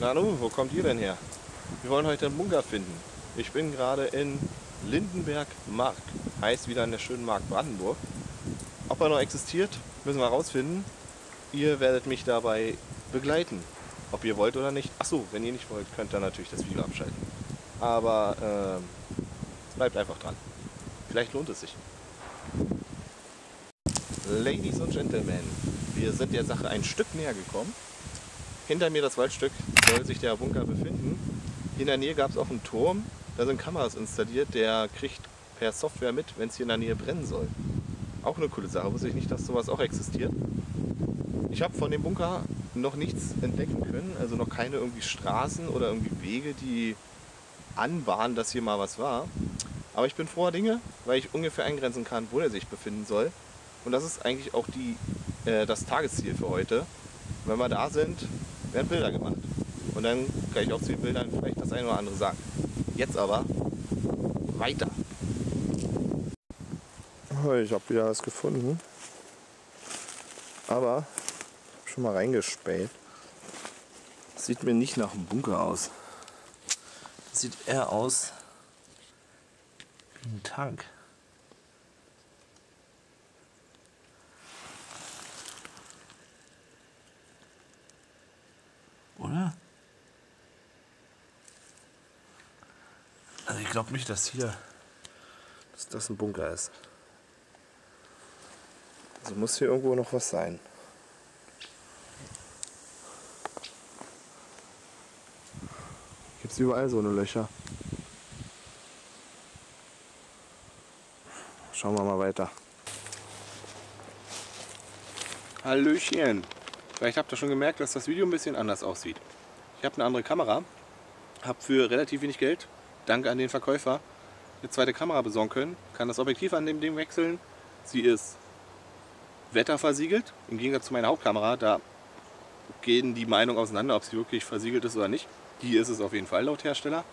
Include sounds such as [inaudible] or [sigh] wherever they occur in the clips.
Nanu, wo kommt ihr denn her? Wir wollen heute einen Bunker finden. Ich bin gerade in Lindenberg-Mark. Heißt wieder in der schönen Mark Brandenburg. Ob er noch existiert, müssen wir rausfinden. Ihr werdet mich dabei begleiten. Ob ihr wollt oder nicht. Achso, wenn ihr nicht wollt, könnt ihr natürlich das Video abschalten. Aber ähm, bleibt einfach dran. Vielleicht lohnt es sich. Ladies und Gentlemen, wir sind der Sache ein Stück näher gekommen. Hinter mir das Waldstück soll sich der Bunker befinden. In der Nähe gab es auch einen Turm. Da sind Kameras installiert. Der kriegt per Software mit, wenn es hier in der Nähe brennen soll. Auch eine coole Sache. Wusste ich nicht, dass sowas auch existiert. Ich habe von dem Bunker noch nichts entdecken können. Also noch keine irgendwie Straßen oder irgendwie Wege, die anbahnen, dass hier mal was war. Aber ich bin froher Dinge, weil ich ungefähr eingrenzen kann, wo er sich befinden soll. Und das ist eigentlich auch die, äh, das Tagesziel für heute. Wenn wir da sind, werden Bilder gemacht. Und dann kann ich auch zu den Bildern vielleicht das eine oder andere sagen. Jetzt aber weiter. Oh, ich habe wieder was gefunden. Aber schon mal reingespäht. Sieht mir nicht nach einem Bunker aus. Das sieht eher aus wie ein Tank. Oder? Also ich glaube nicht, dass hier dass das ein Bunker ist. Also muss hier irgendwo noch was sein. Gibt es überall so eine Löcher. Schauen wir mal weiter. Hallöchen. Vielleicht habt ihr schon gemerkt, dass das Video ein bisschen anders aussieht. Ich habe eine andere Kamera, habe für relativ wenig Geld, danke an den Verkäufer, eine zweite Kamera besorgen können, kann das Objektiv an dem Ding wechseln. Sie ist wetterversiegelt, im Gegensatz zu meiner Hauptkamera, da gehen die Meinungen auseinander, ob sie wirklich versiegelt ist oder nicht. Die ist es auf jeden Fall laut Hersteller.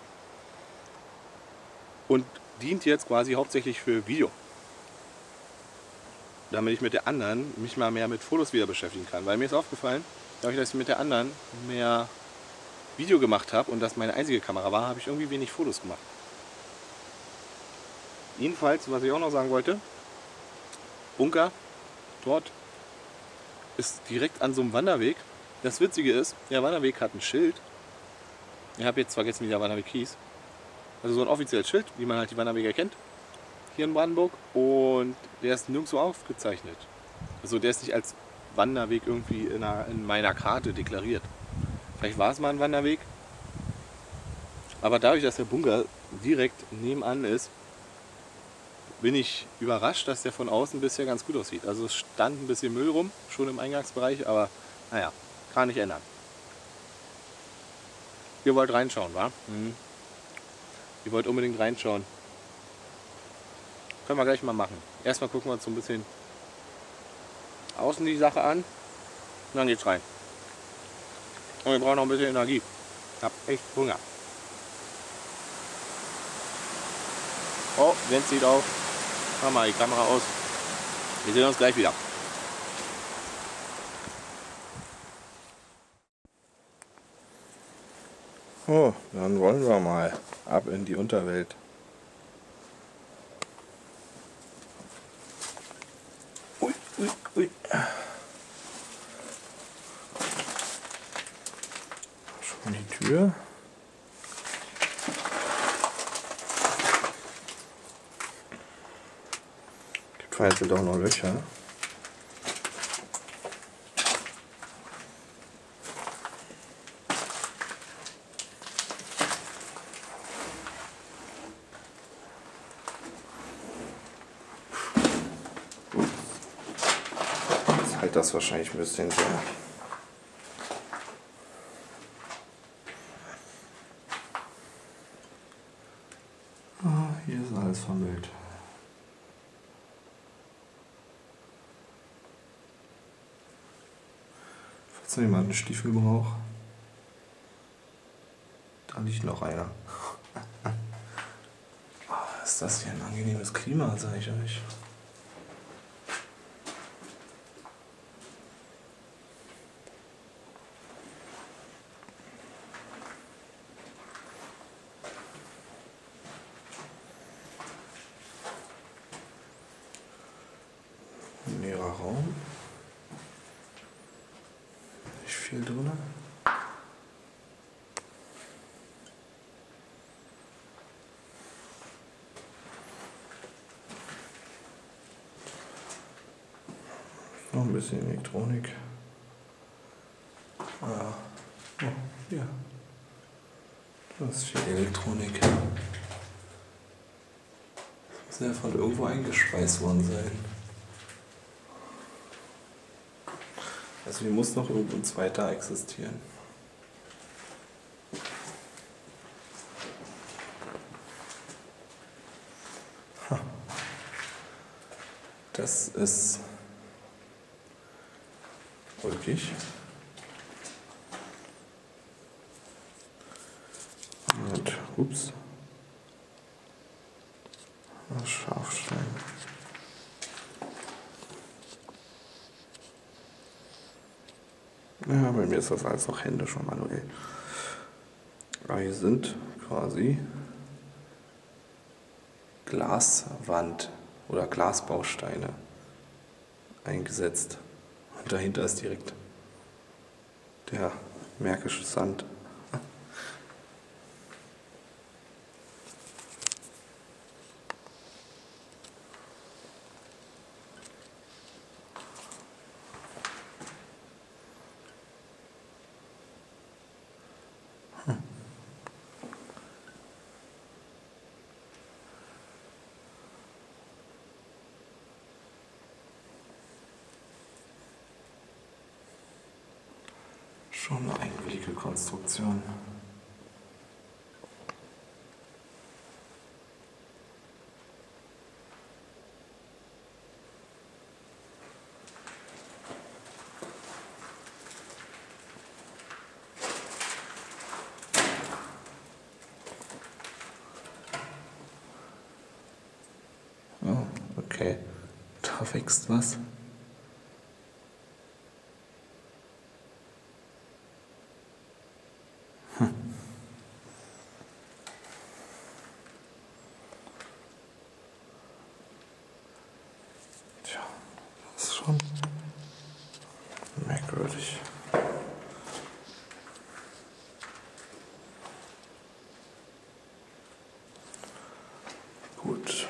Und dient jetzt quasi hauptsächlich für Video damit ich mit der anderen mich mal mehr mit Fotos wieder beschäftigen kann. Weil mir ist aufgefallen, dadurch, dass ich mit der anderen mehr Video gemacht habe und das meine einzige Kamera war, habe ich irgendwie wenig Fotos gemacht. Jedenfalls, was ich auch noch sagen wollte, Bunker dort ist direkt an so einem Wanderweg. Das Witzige ist, der Wanderweg hat ein Schild. Ich habe jetzt vergessen, wie der Wanderweg hieß. Also so ein offizielles Schild, wie man halt die Wanderwege kennt hier in Brandenburg und der ist nirgendwo aufgezeichnet. Also der ist nicht als Wanderweg irgendwie in, einer, in meiner Karte deklariert. Vielleicht war es mal ein Wanderweg, aber dadurch, dass der Bunker direkt nebenan ist, bin ich überrascht, dass der von außen bisher ganz gut aussieht. Also es stand ein bisschen Müll rum, schon im Eingangsbereich, aber naja, kann nicht ändern. Ihr wollt reinschauen, wa? Mhm. Ihr wollt unbedingt reinschauen. Können wir gleich mal machen. Erstmal gucken wir uns so ein bisschen außen die Sache an und dann geht's rein. Und wir brauchen noch ein bisschen Energie. Ich hab echt Hunger. Oh, Wind zieht auf. Mach mal die Kamera aus. Wir sehen uns gleich wieder. Oh, dann wollen wir mal ab in die Unterwelt. Ui. Tür. Gibt vereinzelt auch noch Löcher. das wahrscheinlich ein bisschen sehr. Ah, hier ist alles vermüllt. Falls noch jemand einen Stiefel braucht, da liegt noch einer. [laughs] oh, ist das hier ein angenehmes Klima, sage ich euch. viel drin. Noch ein bisschen Elektronik. Ah, oh, ja. Das ist viel Elektronik. Das muss ja von irgendwo eingespeist worden sein. Also hier muss noch irgendein zweiter existieren. Das ist ulkig. Und, ups. Scharfstein. Ja, bei mir ist das alles noch händisch und manuell. Aber hier sind quasi Glaswand oder Glasbausteine eingesetzt. Und dahinter ist direkt der Märkische Sand. Schon eine eigenwillige Konstruktion. Oh, okay. Da wächst was. Tja, das ist schon merkwürdig. Gut.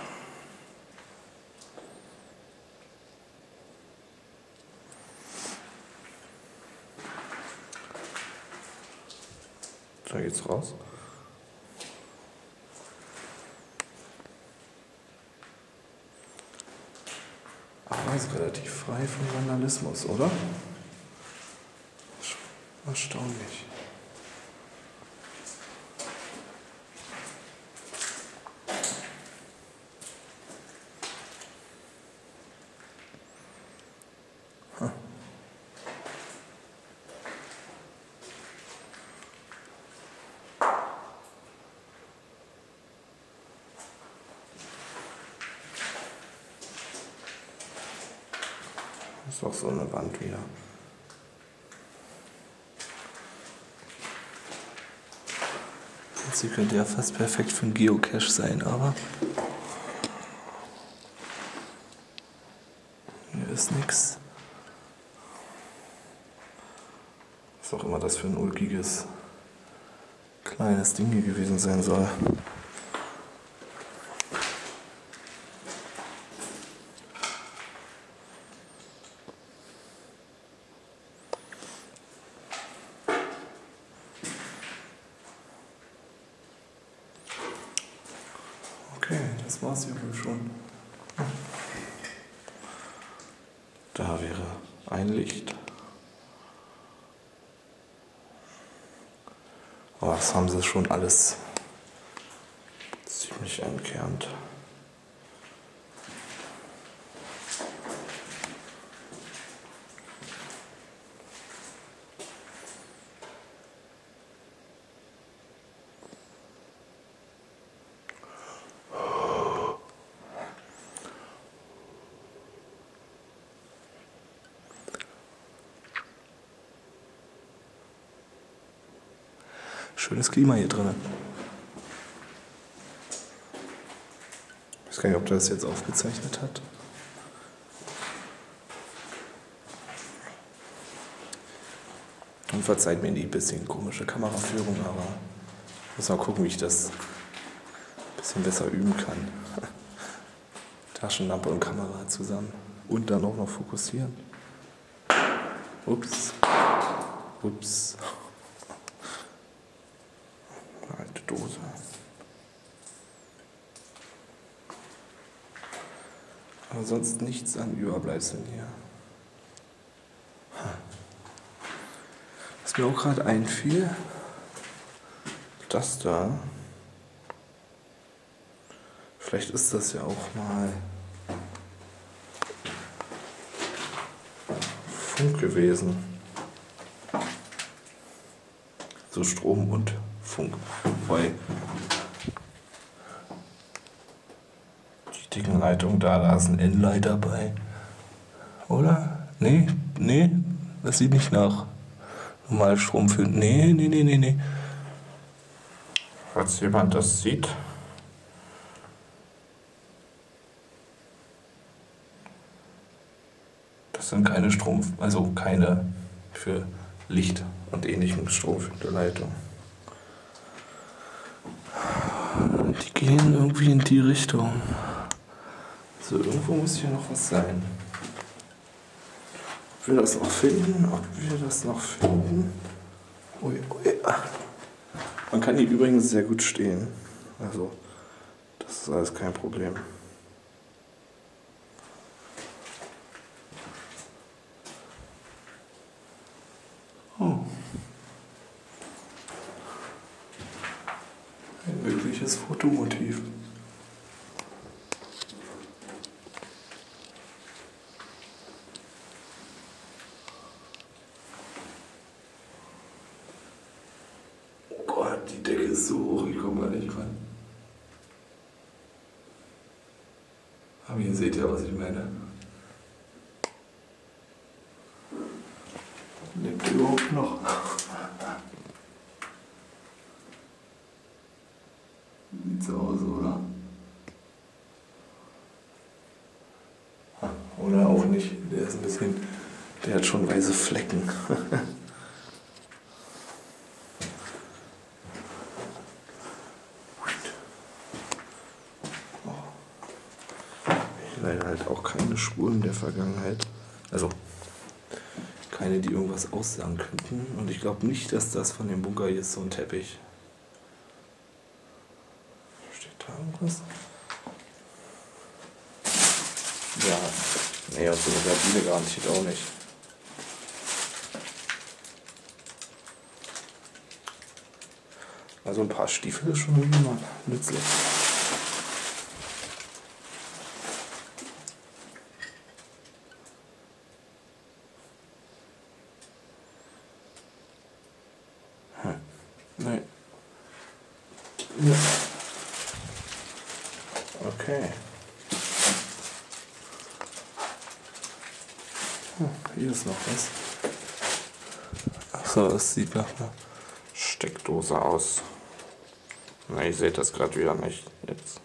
Da geht's raus. Aber ist relativ frei von Vandalismus, oder? Erstaunlich. Ist auch so eine Wand wieder. Sie könnte ja fast perfekt für einen Geocache sein, aber hier ist nichts. Was auch immer das für ein ulkiges kleines Ding hier gewesen sein soll. Okay, das war's hier wohl schon. Da wäre ein Licht. Aber das haben sie schon alles ziemlich entkernt. Schönes Klima hier drin. Ich weiß gar nicht, ob das jetzt aufgezeichnet hat. Und verzeiht mir die bisschen komische Kameraführung, aber muss mal gucken, wie ich das ein bisschen besser üben kann. [laughs] Taschenlampe und Kamera zusammen. Und dann auch noch fokussieren. Ups. Ups. Alte Dose. Aber sonst nichts an Überbleibseln hier. Was mir auch gerade einfiel, das da. Vielleicht ist das ja auch mal Funk gewesen. So Strom und Funk. Weil die dicken Leitungen da, da ist ein N-Leiter bei. Oder? Nee, nee, das sieht nicht nach normal Strom für. Nee, nee, nee, nee, nee. Falls jemand das sieht. Das sind keine Strom, also keine für Licht und ähnlichem Strom für die Leitung. Die gehen irgendwie in die Richtung. So, irgendwo muss hier noch was sein. Ob wir das noch finden? Ob wir das noch finden? Ui, ui. Man kann hier übrigens sehr gut stehen. Also, das ist alles kein Problem. Oh. Ein mögliches Fotomotiv. Oh Gott, die Decke ist so hoch, ich komme gar nicht ran. Aber ihr seht ja, was ich meine. Lebt ihr überhaupt noch? Sieht so aus, oder? Oder auch nicht. Der ist ein bisschen. Der hat schon weiße Flecken. [laughs] Leider halt auch keine Spuren der Vergangenheit. Also keine, die irgendwas aussagen könnten. Und ich glaube nicht, dass das von dem Bunker hier ist, so ein Teppich. Steht da irgendwas? Ja, aus so einer Gardine garantiert auch nicht. Also ein paar Stiefel ist schon mal nützlich. Hm. Nee. Ja. Okay. Hm, hier ist noch was. Achso, das sieht nach einer Steckdose aus. Na, ihr seht das gerade wieder nicht. Jetzt.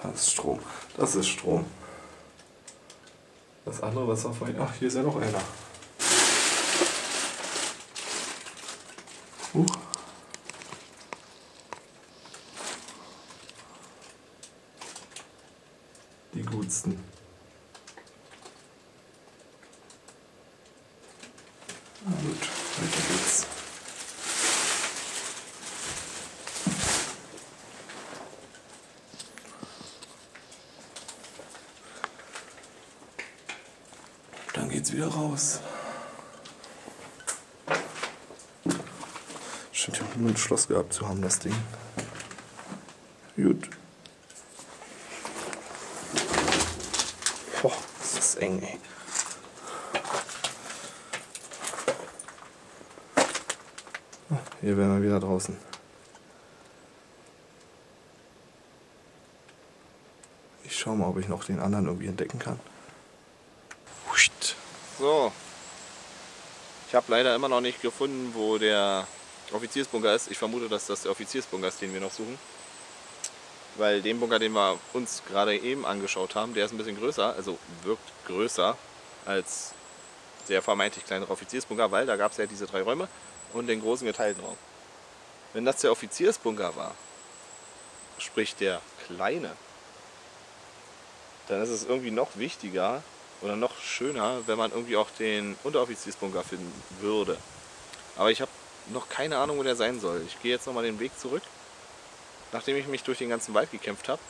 Da ist Strom. Das ist Strom. Das andere, was auf mein. Ach, hier ist ja noch einer. Huch. Die gutsten. Na gut, weiter geht's. Dann geht's wieder raus. Scheint ja nur ein Schloss gehabt zu haben, das Ding. Gut. Boah, ist eng, ey. Ah, Hier wären wir wieder draußen. Ich schau mal, ob ich noch den anderen irgendwie entdecken kann. So. Ich habe leider immer noch nicht gefunden, wo der Offiziersbunker ist. Ich vermute, dass das der Offiziersbunker ist, den wir noch suchen. Weil den Bunker, den wir uns gerade eben angeschaut haben, der ist ein bisschen größer, also wirkt größer. als der vermeintlich kleinere Offiziersbunker, weil da gab es ja diese drei Räume und den großen geteilten Raum. Wenn das der Offiziersbunker war, sprich der kleine, dann ist es irgendwie noch wichtiger oder noch schöner, wenn man irgendwie auch den Unteroffiziersbunker finden würde. Aber ich habe noch keine Ahnung, wo der sein soll. Ich gehe jetzt nochmal den Weg zurück, nachdem ich mich durch den ganzen Wald gekämpft habe,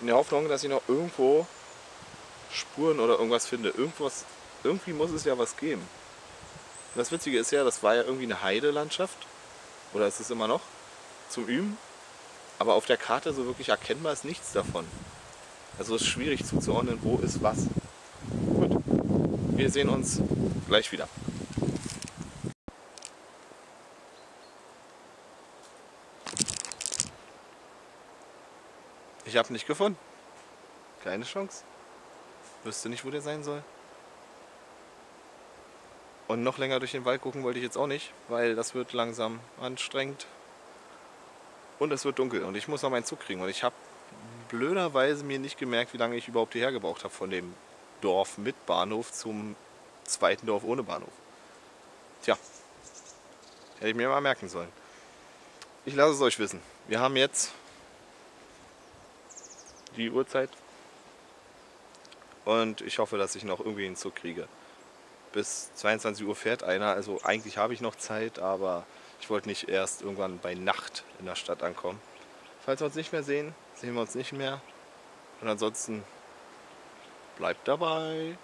in der Hoffnung, dass ich noch irgendwo Spuren oder irgendwas finde. Irgendwas, irgendwie muss es ja was geben. Und das Witzige ist ja, das war ja irgendwie eine Heidelandschaft. Oder ist es immer noch? Zum Üben. Aber auf der Karte so wirklich erkennbar ist nichts davon. Also es ist schwierig zuzuordnen, wo ist was. Wir sehen uns gleich wieder. Ich habe nicht gefunden. Keine Chance. Wüsste nicht, wo der sein soll. Und noch länger durch den Wald gucken wollte ich jetzt auch nicht, weil das wird langsam anstrengend. Und es wird dunkel und ich muss noch meinen Zug kriegen. Und ich habe blöderweise mir nicht gemerkt, wie lange ich überhaupt hierher gebraucht habe von dem Dorf mit Bahnhof zum zweiten Dorf ohne Bahnhof. Tja, hätte ich mir mal merken sollen. Ich lasse es euch wissen. Wir haben jetzt die Uhrzeit und ich hoffe, dass ich noch irgendwie einen Zug kriege. Bis 22 Uhr fährt einer, also eigentlich habe ich noch Zeit, aber ich wollte nicht erst irgendwann bei Nacht in der Stadt ankommen. Falls wir uns nicht mehr sehen, sehen wir uns nicht mehr. Und ansonsten Bleibt dabei.